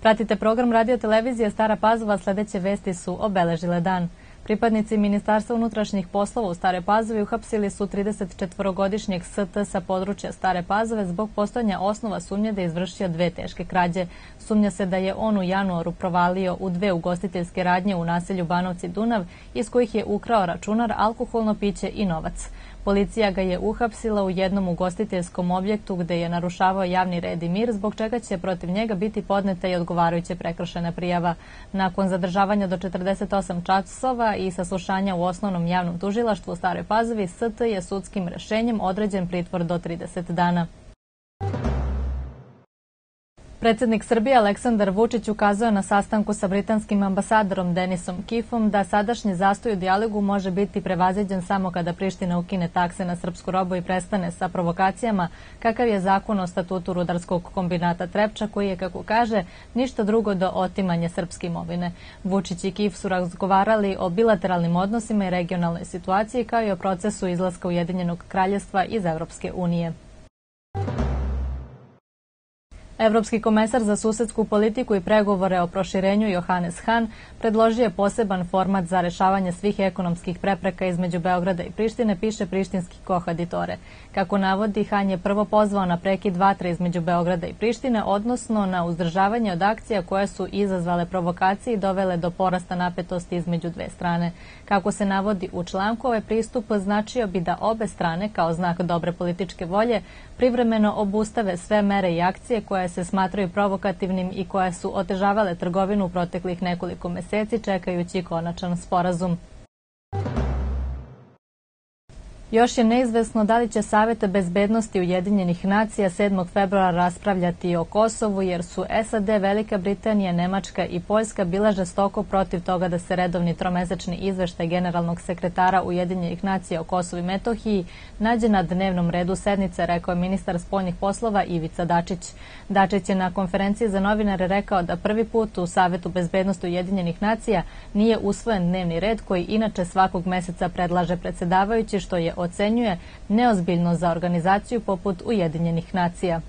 Pratite program radio televizije Stara Pazova, sledeće vesti su obeležile dan. Pripadnici Ministarstva unutrašnjih poslova u Stare Pazovi uhapsili su 34-godišnjeg ST sa područja Stare Pazove zbog postojanja osnova sumnje da je izvršio dve teške krađe. Sumnja se da je on u januaru provalio u dve ugostiteljske radnje u naselju Banovci Dunav, iz kojih je ukrao računar, alkoholno piće i novac. Policija ga je uhapsila u jednom ugostiteljskom objektu gde je narušavao javni red i mir, zbog čega će protiv njega biti podneta i odgovarajuće prekršena prijava. Nakon zadržavanja do 48 časova i saslušanja u osnovnom javnom tužilaštvu u Staroj Pazovi, ST je sudskim rešenjem određen pritvor do 30 dana. Predsednik Srbije Aleksandar Vučić ukazao na sastanku sa britanskim ambasadorom Denisom Kifom da sadašnji zastoj u dijalogu može biti prevaziđen samo kada Priština ukine takse na srpsku robu i prestane sa provokacijama, kakav je zakon o statutu rudarskog kombinata Trepča koji je, kako kaže, ništa drugo do otimanja srpske imovine. Vučić i Kif su razgovarali o bilateralnim odnosima i regionalnoj situaciji kao i o procesu izlaska Ujedinjenog kraljestva iz Evropske unije. Evropski komesar za susedsku politiku i pregovore o proširenju Johannes Hahn predložio je poseban format za rešavanje svih ekonomskih prepreka između Beograda i Prištine, piše prištinski kohaditore. Kako navodi, Han je prvo pozvao na prekid vatre između Beograda i Prištine, odnosno na uzdržavanje od akcija koje su izazvale provokacije i dovele do porasta napetosti između dve strane. Kako se navodi u članku, ovaj pristup značio bi da obe strane, kao znak dobre političke volje, privremeno obustave sve mere i akcije koje se smatraju provokativnim i koje su otežavale trgovinu u proteklih nekoliko meseci čekajući konačan sporazum. Još je neizvesno da li će Savete bezbednosti Ujedinjenih nacija 7. februara raspravljati o Kosovu, jer su SAD, Velika Britanija, Nemačka i Poljska bila žestoko protiv toga da se redovni tromesečni izveštaj generalnog sekretara Ujedinjenih nacija o Kosovu i Metohiji nađe na dnevnom redu sednice, rekao je ministar spoljnih poslova Ivica Dačić. Dačić je na konferenciji za novinare rekao da prvi put u Savetu bezbednosti Ujedinjenih nacija nije usvojen dnevni red koji inače svakog meseca predlaže predsedavajući, što je ocenjuje neozbiljno za organizaciju poput Ujedinjenih nacija.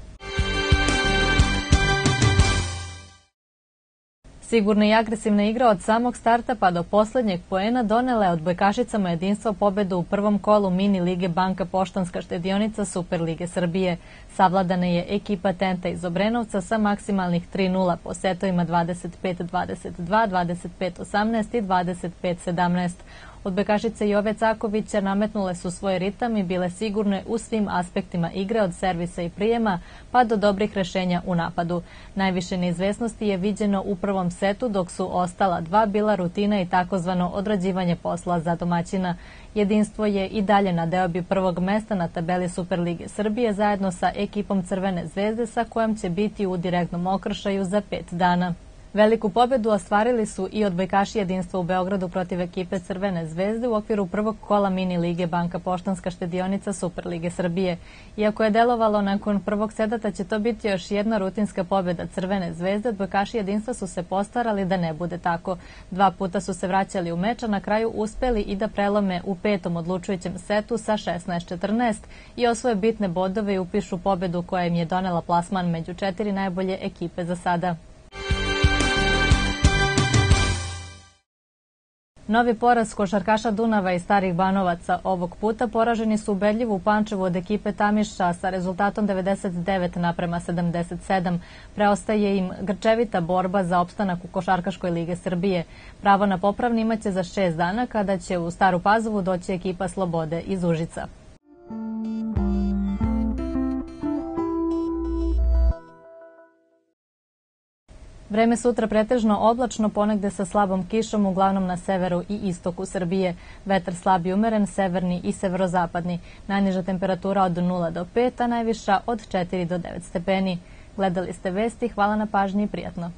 Sigurna i agresivna igra od samog starta pa do poslednjeg poena donela je odbojkašicama jedinstvo pobedu u prvom kolu mini lige Banka Poštanska štedionica Superlige Srbije. Savladana je ekipa Tenta iz Obrenovca sa maksimalnih 3-0 po setovima 25-22, 25-18 i 25-17. Odbekašice Jove Cakovića nametnule su svoj ritam i bile sigurne u svim aspektima igre od servisa i prijema pa do dobrih rešenja u napadu. Najviše neizvesnosti je viđeno u prvom setu dok su ostala dva bila rutina i takozvano odrađivanje posla za domaćina. Jedinstvo je i dalje na deobi prvog mesta na tabeli Superlige Srbije zajedno sa ekipom Crvene zvezde sa kojom će biti u direktnom okršaju za pet dana. Veliku pobedu ostvarili su i odbojkaši jedinstva u Beogradu protiv ekipe Crvene zvezde u okviru prvog kola mini lige Banka Poštanska štedionica Superlige Srbije. Iako je delovalo nakon prvog sedata će to biti još jedna rutinska pobeda Crvene zvezde, odbojkaši jedinstva su se postarali da ne bude tako. Dva puta su se vraćali u meč, a na kraju uspeli i da prelome u petom odlučujućem setu sa 16-14 i osvoje bitne bodove i upišu pobedu koja im je donela plasman među četiri najbolje ekipe za sada. Novi poraz košarkaša Dunava i Starih Banovaca ovog puta poraženi su ubedljivo u Pančevu od ekipe Tamiša sa rezultatom 99 naprema 77. Preostaje im grčevita borba za opstanak u Košarkaškoj lige Srbije. Pravo na popravni imaće za šest dana kada će u Staru Pazovu doći ekipa Slobode iz Užica. Vreme sutra pretežno oblačno, ponegde sa slabom kišom, uglavnom na severu i istoku Srbije. Vetar slab i umeren, severni i severozapadni. Najniža temperatura od 0 do 5, a najviša od 4 do 9 stepeni. Gledali ste vesti, hvala na pažnji i prijatno.